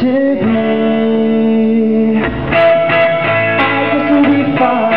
to be. I guess we'll be fine.